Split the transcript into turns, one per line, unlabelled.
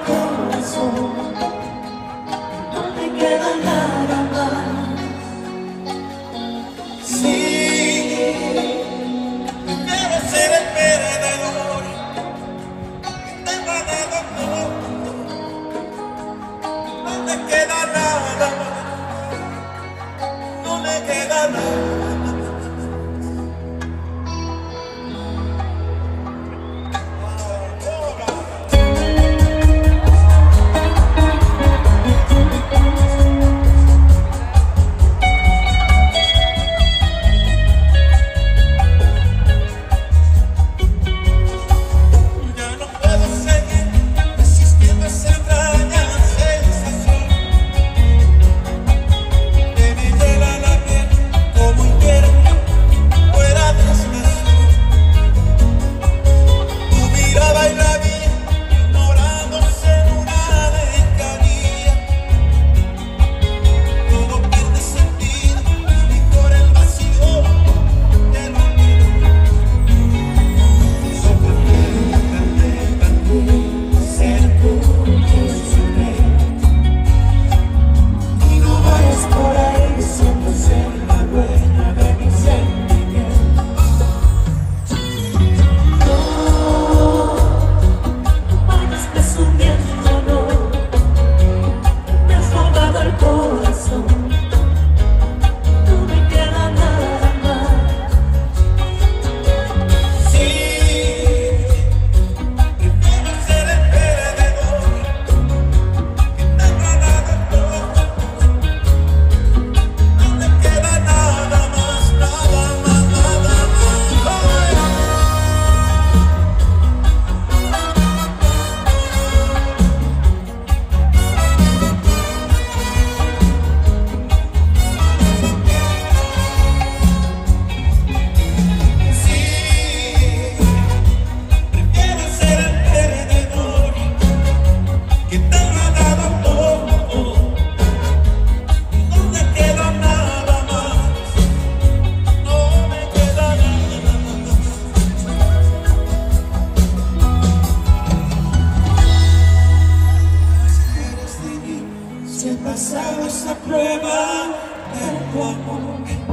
Corazón walk